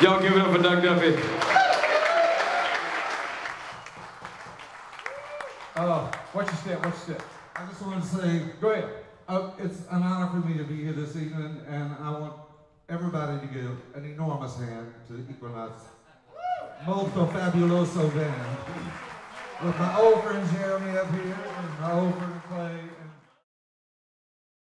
Y'all give it up for Doug Duffey. Uh, watch your step, watch your step. I just want to say, go ahead. Uh, it's an honor for me to be here this evening, and I want everybody to give an enormous hand to Equinox Molto Fabuloso Band. With my old friend Jeremy up here, and my old friend Clay,